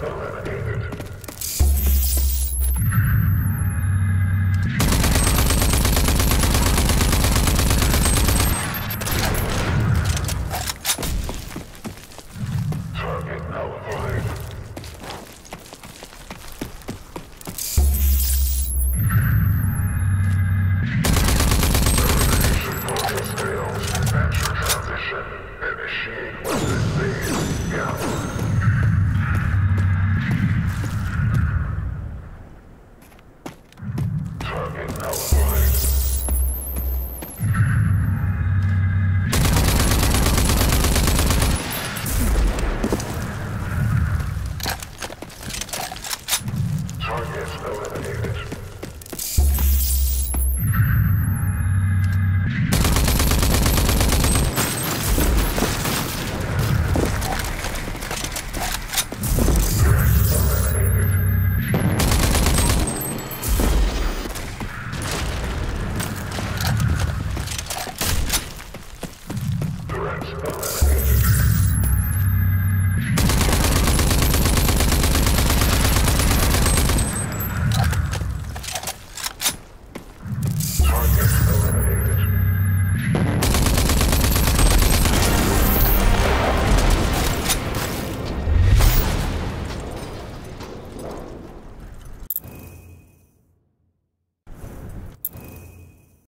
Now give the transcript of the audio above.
Thank you. Target eliminated. Response.